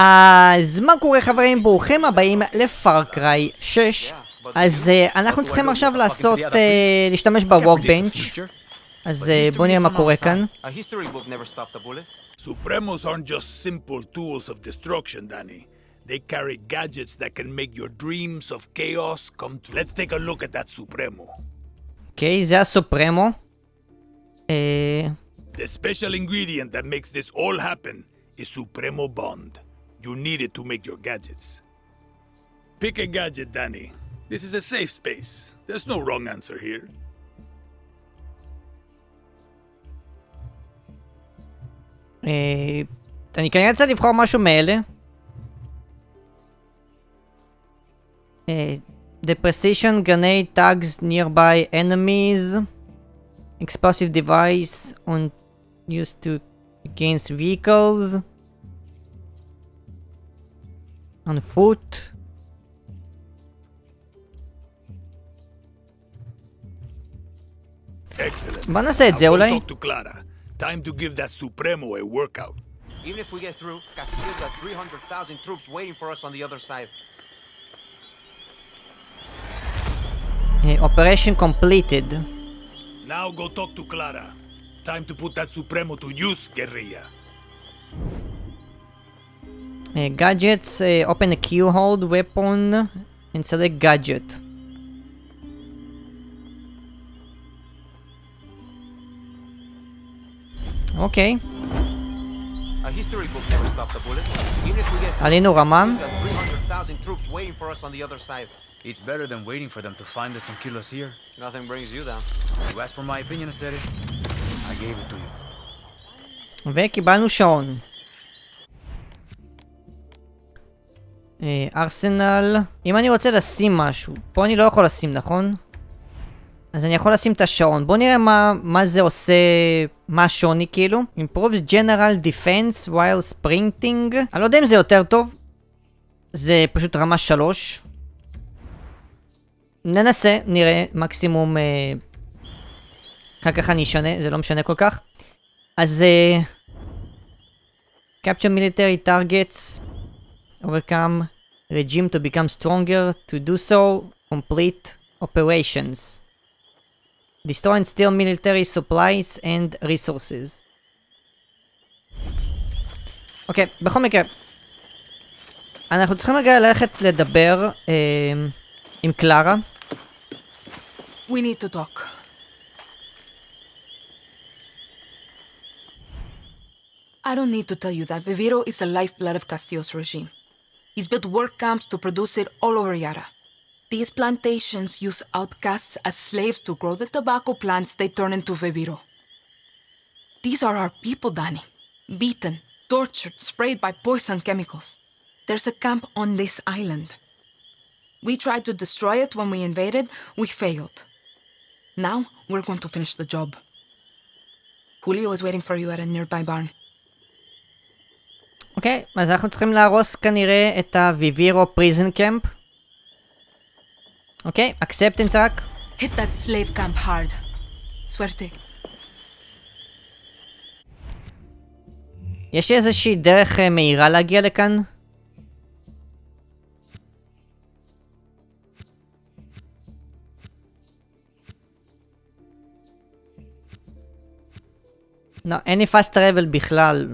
אז מה קורה חברים? ברוכים הבאים לפארקריי 6. אז uh, אנחנו צריכים עכשיו לעשות, uh, להשתמש בווקבנץ'. אז uh, בואו נראה מה קורה כאן. Supremos aren't just simple tools of destruction, Danny. They carry gadgets that can make your dreams of chaos come true. Let's take a look at that Supremo. אוקיי, זה הסופרמו. אה, The special ingredient that makes this all happen is Supremo Bond. You need it to make your gadgets. Pick a gadget, Danny. This is a safe space. There's no wrong answer here. אה, אני כנראה צריך לבחור משהו מאלה. אה, The precision grenade tags nearby enemies. Explosive device on used to against vehicles. on foot. Excellent. Talk eh? to Clara. Time to give that Supremo a workout. Even if we get through, Castillo's got 300,000 troops waiting for us on the other side. Hey, operation completed. Now go talk to Clara. Time to put that Supremo to use, guerrilla. Uh, gadgets, uh, open a Q hold weapon and select gadget. אוקיי, A history book never stopped a bullet. Even if we get through, עלינו רמה. Castillo's got 300,000 troops waiting for us on the other side. It's better than waiting for them to find us and kill us here. Nothing brings you down. You asked for my opinion, Aseri. I gave it to you. וקיבלנו שעון. ארסנל, אם אני רוצה לשים משהו, פה אני לא יכול לשים, נכון? אז אני יכול לשים את השעון. בואו נראה מה, מה זה עושה, מה השוני כאילו. improves general defense while sprinting. אני לא יודע אם זה יותר טוב. זה פשוט רמה 3. ננסה, נראה, מקסימום... אה, אחר כך אני אשנה, זה לא משנה כל כך. אז... אה, capture military targets, overcome regime to become stronger, to do so, complete operations. Destroy and steal military supplies and resources. אוקיי, בכל מקרה, אנחנו צריכים רגע ללכת לדבר אה, עם קלרה. We need to talk. I don't need to tell you that Viviro is the lifeblood of Castillo's regime. He's built work camps to produce it all over Yara. These plantations use outcasts as slaves to grow the tobacco plants they turn into Viviro. These are our people, Danny. Beaten, tortured, sprayed by poison chemicals. There's a camp on this island. We tried to destroy it when we invaded, we failed. Now, we're going to finish the job. Julio is waiting for you at a nearby barn. אוקיי, אז אנחנו צריכים להרוס כנראה את הוויבירו פריזן קמפ. אוקיי, אקספטנס רק. Hit that slave camp hard. Suerte. יש איזושהי דרך אה, מהירה להגיע לכאן? לא, אין לי fast travel בכלל.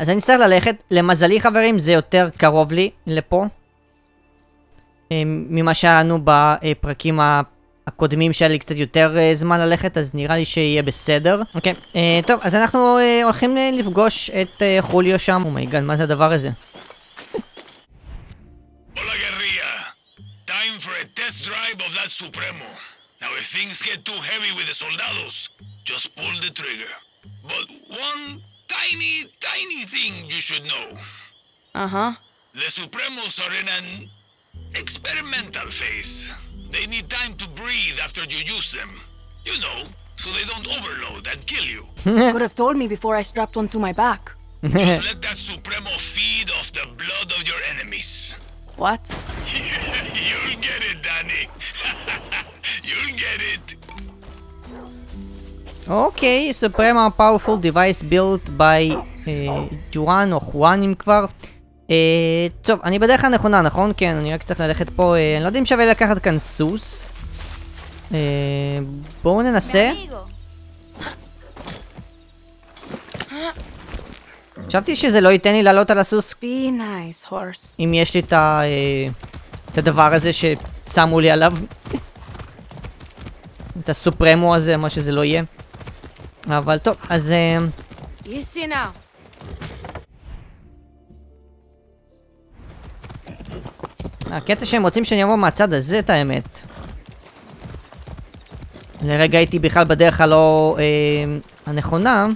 אז אני צריך ללכת. למזלי חברים זה יותר קרוב לי לפה. אה, ממה שהיה לנו בפרקים. הקודמים שהיה לי קצת יותר uh, זמן ללכת, אז נראה לי שיהיה בסדר. אוקיי, okay. uh, טוב, אז אנחנו uh, הולכים לפגוש את uh, חוליו שם. אומייגן, מה זה הדבר הזה? Now, if things get too heavy with the soldados, just pull the trigger. But one tiny, tiny thing you should know. Uh huh. The Supremos are in an experimental phase. They need time to breathe after you use them. You know, so they don't overload and kill you. Could have told me before I strapped one to my back. Just let that Supremo feed off the blood of your enemies. What? You'll get it, Danny. You'll get it. Okay, Supremo powerful device built by ג'ואן או חואן אם כבר. אה, טוב, אני בדרך הנכונה, נכון? כן, אני רק צריך ללכת פה, אה, אני לא יודע אם שווה לקחת כאן סוס. אה, בואו ננסה. חשבתי שזה לא ייתן לי לעלות על הסוס nice. אם יש לי את, ה, אה, את הדבר הזה ששמו לי עליו. את הסופרמו הזה, מה שזה לא יהיה. אבל טוב, אז... now. הקטע שהם רוצים שאני אבוא מהצד הזה, את האמת. לרגע הייתי בכלל בדרך הלא אה, הנכונה.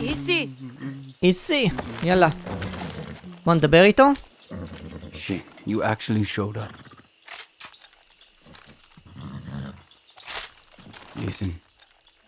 Easy. איסי, יאללה. בוא נדבר איתו. Shit, you actually showed up.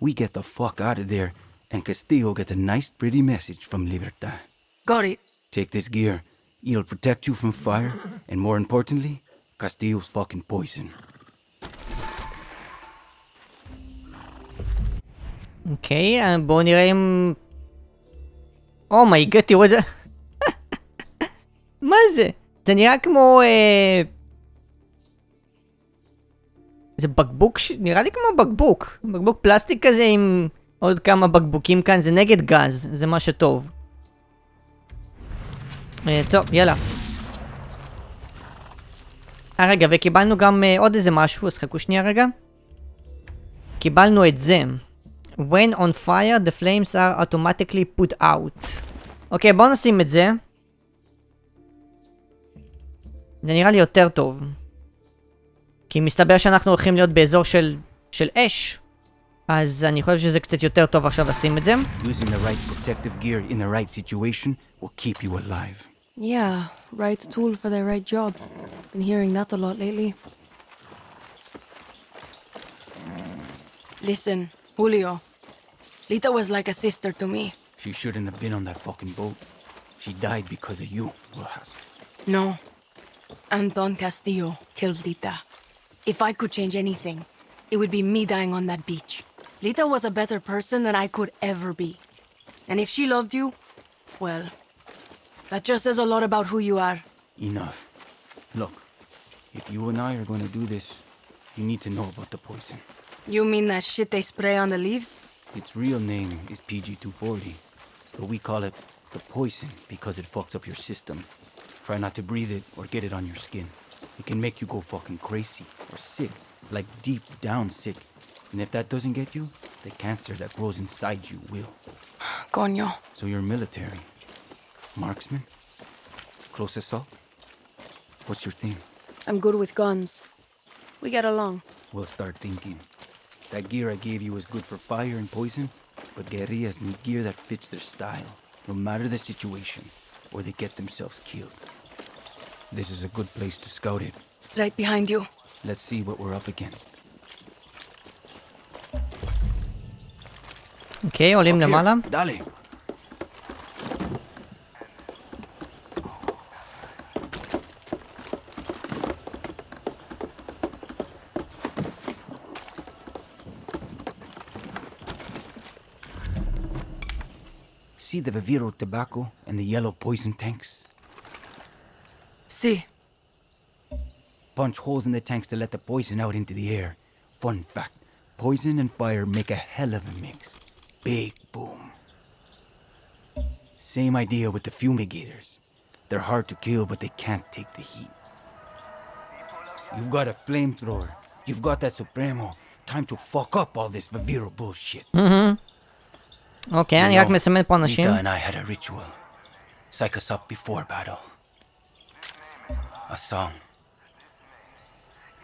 we get the fuck out of there, and Castillo gets a nice, pretty message from Libertad. Got it. Take this gear. It'll protect you from fire, and more importantly, Castillo's fucking poison. אוקיי, אה, בואו נראה אם... אומייגד, תראו את זה. מה זה? זה נראה כמו... אה... זה בקבוק, ש... נראה לי כמו בקבוק. בקבוק פלסטיק כזה עם עוד כמה בקבוקים כאן, זה נגד גז, זה מה שטוב. אה, טוב, יאללה. אה רגע, וקיבלנו גם אה, עוד איזה משהו, אז חכו שנייה רגע. קיבלנו את זה. When on fire, the flames are automatically put out. אוקיי, בואו נשים את זה. זה נראה לי יותר טוב. כי מסתבר שאנחנו הולכים להיות באזור של, של אש. אז אני חושב שזה קצת יותר טוב עכשיו לשים את זה. Using the right protective gear in the right situation will keep you alive. Yeah, right tool for the right job. Been hearing that a lot lately. Listen, Julio. Lita was like a sister to me. She shouldn't have been on that fucking boat. She died because of you, Rojas. No. Anton Castillo killed Lita. If I could change anything, it would be me dying on that beach. Lita was a better person than I could ever be. And if she loved you, well, that just says a lot about who you are. Enough. Look, if you and I are going to do this, you need to know about the poison. You mean that shit they spray on the leaves? Its real name is PG-240, but we call it the poison because it fucks up your system. Try not to breathe it or get it on your skin. It can make you go fucking crazy or sick, like deep down sick. And if that doesn't get you, the cancer that grows inside you will. Coño. So you're military. Marksman? Close assault? What's your thing? I'm good with guns. We get along. We'll start thinking. That gear I gave you is good for fire and poison, but guerrillas need gear that fits their style, no matter the situation, or they get themselves killed. This is a good place to scout it. Right behind you. Let's see what we're up against. Okay, Olim limne mala. Dale. See the Viviro tobacco and the yellow poison tanks? See? Punch holes in the tanks to let the poison out into the air. Fun fact, poison and fire make a hell of a mix. Big boom. Same idea with the fumigators. They're hard to kill, but they can't take the heat. You've got a flamethrower. You've got that Supremo. Time to fuck up all this Vaviro bullshit. Mm-hmm. Okay, you know, jak my se my and I had a ritual. Psych us up before battle. A song.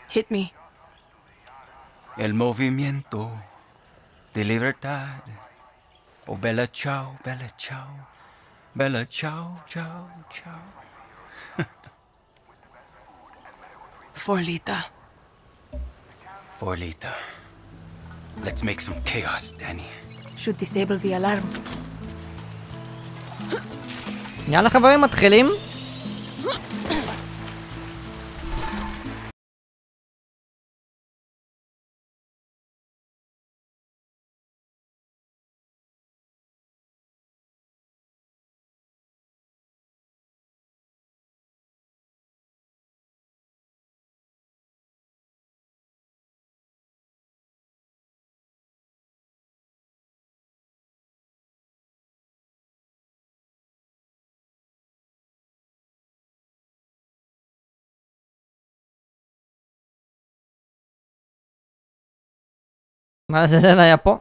Hit me. El movimiento de libertad Oh, Bella ciao, Bella ciao. Bella ciao, ciao, ciao. For Lita. For Lita. Let's make some chaos, Danny. Should disable the alarm. יאללה חברים, מתחילים. מה לעזאזל היה פה?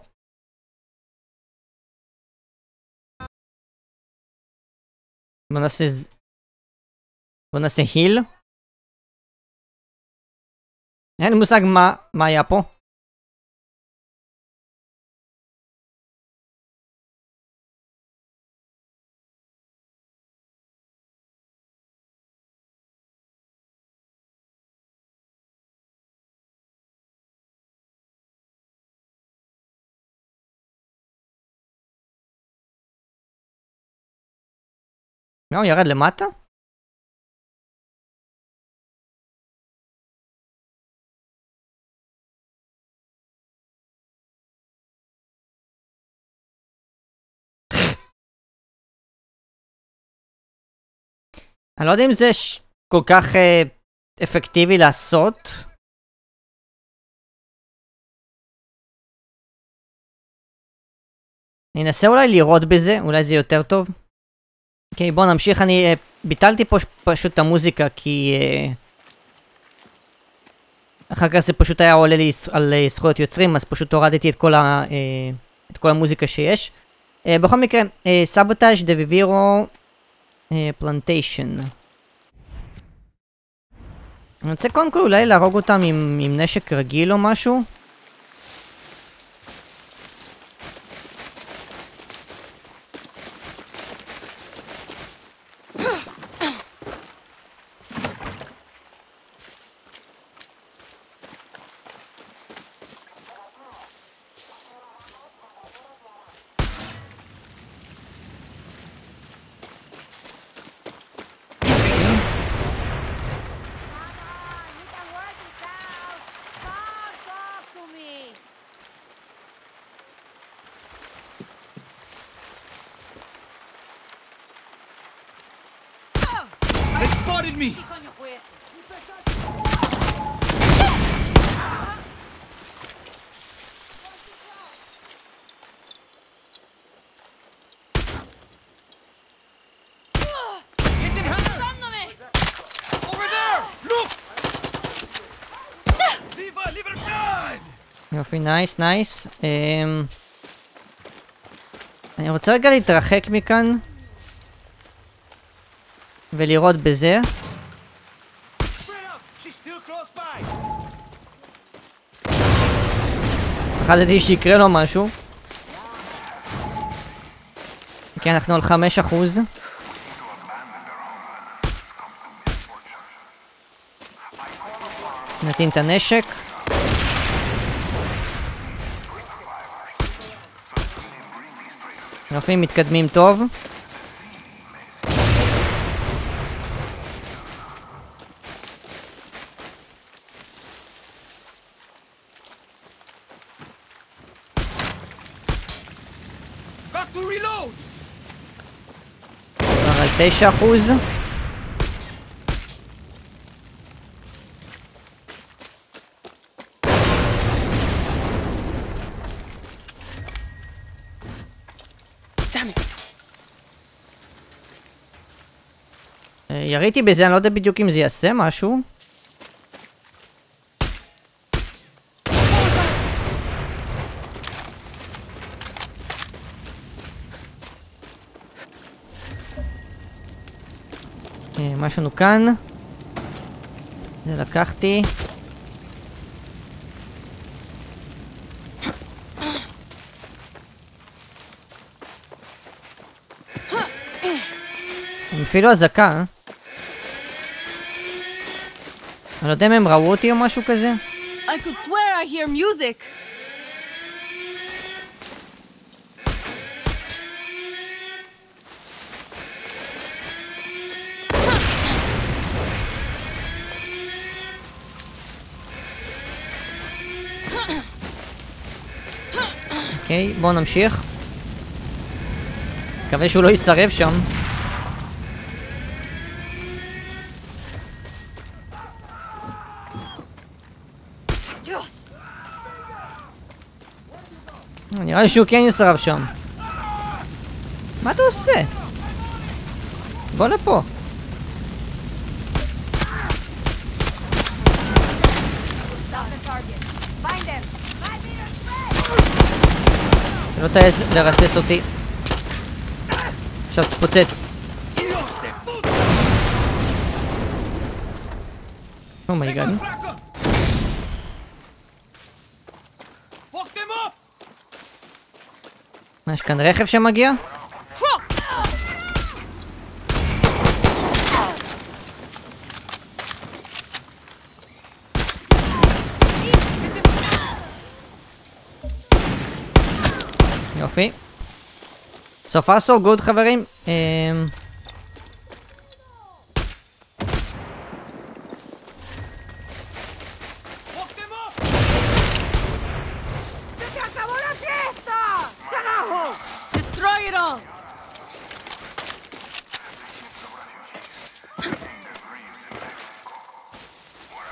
בוא נעשה... ז- בוא נעשה היל. אין לי מה, הוא ירד למטה? אני לא יודע אם זה ש... כל כך אה, אפקטיבי לעשות. אני אנסה אולי לראות בזה, אולי זה יותר טוב. אוקיי, בוא נמשיך, אני אה, ביטלתי פה פשוט את המוזיקה כי... אה, אחר כך זה פשוט היה עולה לי על אה, זכויות יוצרים, אז פשוט הורדתי את כל, ה, אה, את כל המוזיקה שיש. אה, בכל מקרה, סבוטאז' דה ויבירו פלנטיישן. אני רוצה קודם כל אולי להרוג אותם עם, עם נשק רגיל או משהו. They spotted me! Hit them hard! Over there! Look! Leave her, leave her dead! יופי, נייס, נייס. אמ... אני רוצה רגע להתרחק מכאן. ולראות בזה. פחדתי שיקרה לו משהו. כן, אנחנו על 5 אחוז. נתאים את הנשק. יופי, מתקדמים טוב. כבר על 9 אחוז. אה, יריתי בזה, אני לא יודע בדיוק אם זה יעשה משהו. מה יש לנו כאן? זה לקחתי. הם אפילו אזעקה. אה? אני לא יודע אם הם ראו אותי או משהו כזה. I could swear I hear music. אוקיי, בואו נמשיך. מקווה שהוא לא יסרב שם. נראה לי שהוא כן יסרב שם. מה אתה עושה? בוא לפה. שלא תעז לרסס אותי. עכשיו תפוצץ. oh my god. מה, יש כאן רכב שמגיע? יופי. Far so good חברים.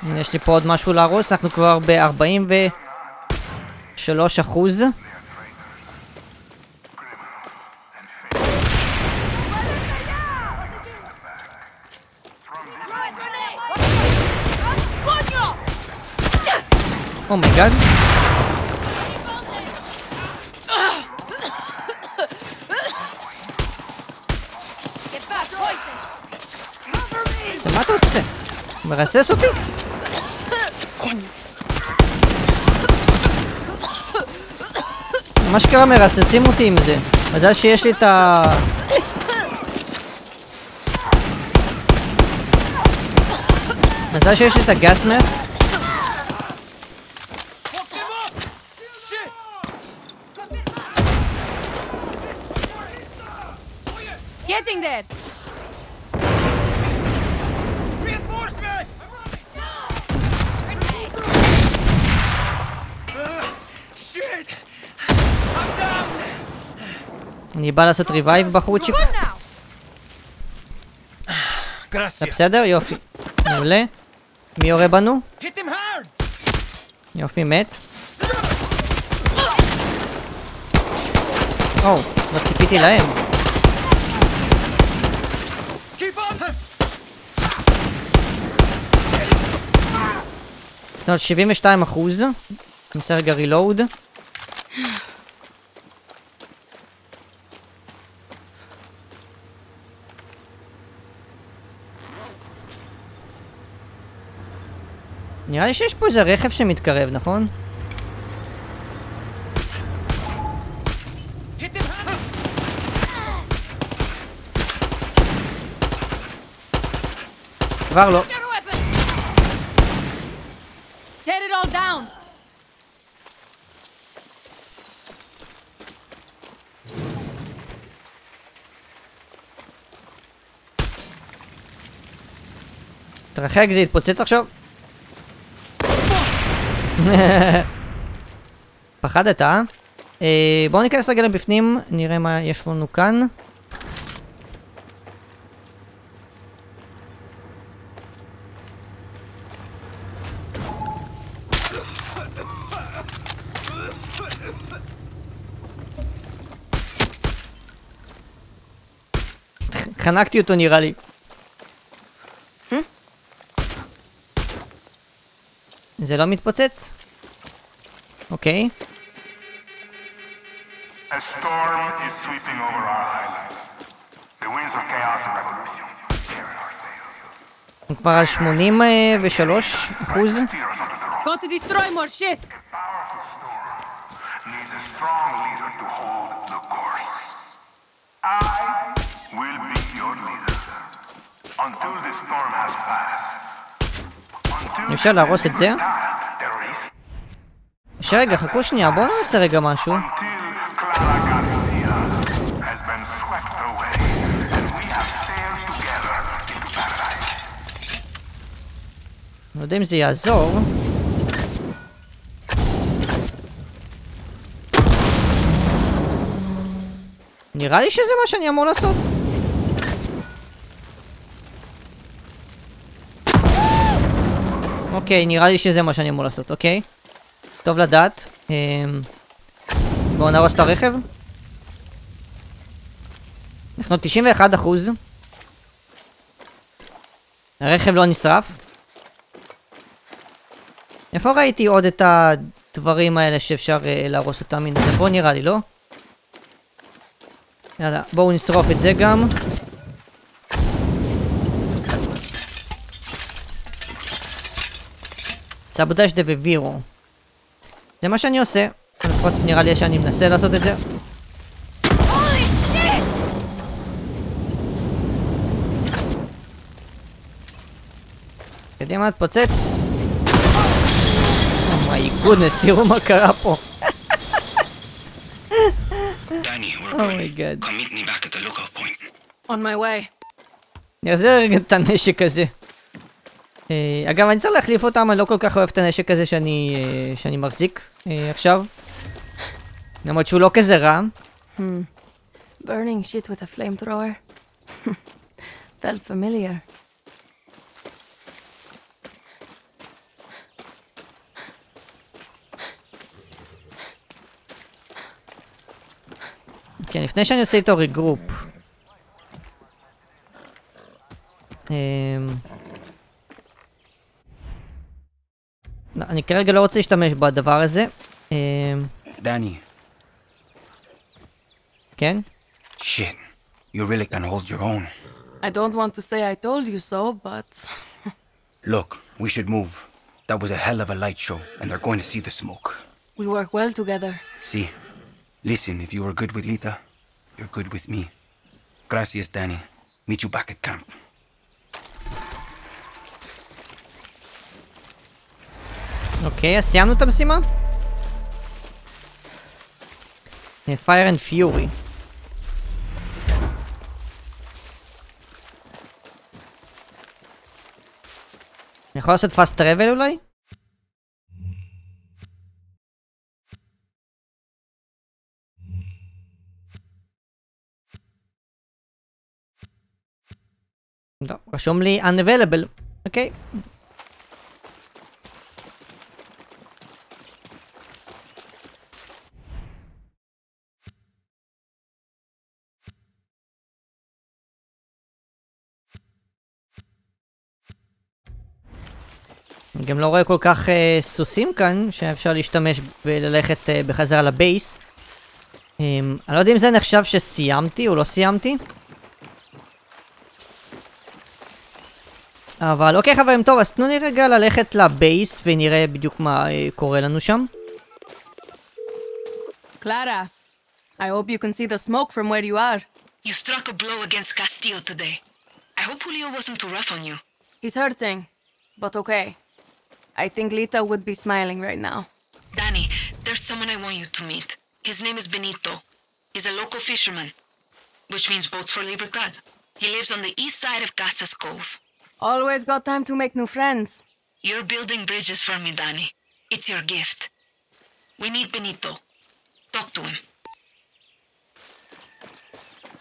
הנה, יש לי פה עוד משהו להרוס, אנחנו כבר ב-43 אחוז. זה מה אתה עושה? מרסס אותי? מה שקרה מרססים אותי עם זה. מזל שיש לי את ה... מזל שיש לי את הגס מסק. There! אני בא לעשות revive בחורצ'יק. זה בסדר? יופי. מעולה. מי יורה בנו? יופי, מת. או, לא ציפיתי להם. טוב, 72 אחוז. נעשה רגע רילואוד. נראה לי שיש פה איזה רכב שמתקרב, נכון? כבר לא. Down! תרחק, זה יתפוצץ עכשיו? פחדת, אה? אה? בואו ניכנס רגע לבפנים, נראה מה יש לנו כאן. חנקתי אותו נראה לי. זה לא מתפוצץ? אוקיי. A storm is sweeping over our island. The winds of chaos and revolution tear at our sails. הוא כבר על 83 אחוז. To destroy more shit! Needs a strong אפשר להרוס את זה? terrorists עכשיו רגע, חכו שנייה, בואו נעשה רגע משהו. לא יודע אם זה יעזור. נראה לי שזה מה שאני אמור לעשות. אוקיי, נראה לי שזה מה שאני אמור לעשות, אוקיי. טוב לדעת. אמ, בואו נהרוס את הרכב. אנחנו 91 אחוז. הרכב לא נשרף. איפה ראיתי עוד את הדברים האלה שאפשר uh, להרוס אותם? הנה, זה פה נראה לי, לא? יאללה, בואו נשרוף את זה גם. sabotage the Viviro. זה מה שאני עושה. לפחות נראה לי שאני מנסה לעשות את זה. קדימה, תפוצץ. oh my goodness, תראו מה קרה פה. oh my god. Come meet me back at the lookout point. On my way. אני אחזיר רגע את הנשק הזה. אה, אגב, אני צריך להחליף אותם, אני לא כל כך אוהב את הנשק הזה שאני, אה, שאני מחזיק אה, עכשיו. למרות שהוא לא כזה רע. Burning shit with a flamethrower. Felt familiar. כן, לפני שאני עושה איתו ריגרופ. אמ... לא, אני כרגע לא רוצה להשתמש בדבר הזה. אמ... Danny, כן? shit. You really can hold your own. I don't want to say I told you so, but Look, we should move. That was a hell of a light show, and they're going to see the smoke. we work well together. See? Listen, if you were good with Lita, you're good with me. Gracias, Danny. Meet you back at camp. אוקיי, אז סיימנו את המשימה? Fire and Fury. אני יכול לעשות fast travel אולי? לא, רשום לי unavailable. אוקיי. אני גם לא רואה כל כך אה, סוסים כאן, שאפשר להשתמש וללכת אה, בחזרה לבייס. אה, אני לא יודע אם זה נחשב שסיימתי או לא סיימתי. אבל אוקיי חברים, טוב, אז תנו לי רגע ללכת לבייס ונראה בדיוק מה אה, קורה לנו שם. Clara, I hope you can see the smoke from where you are. You struck a blow against Castillo today. I hope Julio wasn't too rough on you. He's hurting, but okay. I think Lita would be smiling right now. Danny, there's someone I want you to meet. His name is Benito. He's a local fisherman, which means boats for Libertad. He lives on the east side of Casas Cove. Always got time to make new friends. You're building bridges for me, Danny. It's your gift. We need Benito. Talk to him.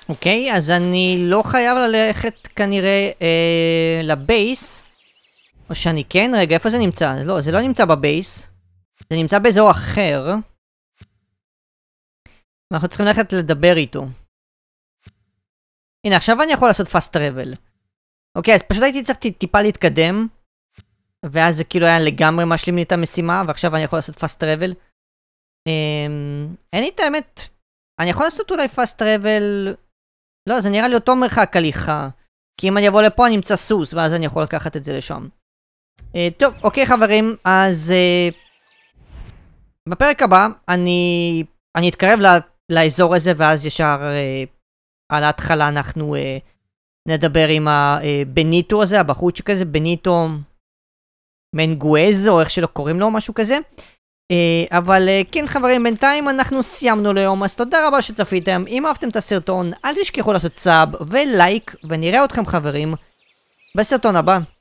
אוקיי, אז אני לא חייב ללכת כנראה אה, לבייס. או שאני כן? רגע, איפה זה נמצא? לא, זה לא נמצא בבייס. זה נמצא באזור אחר. ואנחנו צריכים ללכת לדבר איתו. הנה, עכשיו אני יכול לעשות fast travel. אוקיי, אז פשוט הייתי צריך טיפה להתקדם. ואז זה כאילו היה לגמרי משלים לי את המשימה, ועכשיו אני יכול לעשות fast travel. אמ, אין לי את האמת, אני יכול לעשות אולי fast travel... לא, זה נראה לי אותו מרחק הליכה. כי אם אני אבוא לפה אני אמצא סוס, ואז אני יכול לקחת את זה לשם. Uh, טוב, אוקיי חברים, אז uh, בפרק הבא אני, אני אתקרב ל, לאזור הזה, ואז ישר uh, על ההתחלה אנחנו uh, נדבר עם הבניטו הזה, הבחורצ'יק הזה, בניטו... מנגואז, או איך שלא קוראים לו, משהו כזה. אה, אבל אה, כן חברים, בינתיים אנחנו סיימנו ליום, אז תודה רבה שצפיתם. אם אהבתם את הסרטון, אל תשכחו לעשות סאב ולייק, ונראה אתכם חברים בסרטון הבא.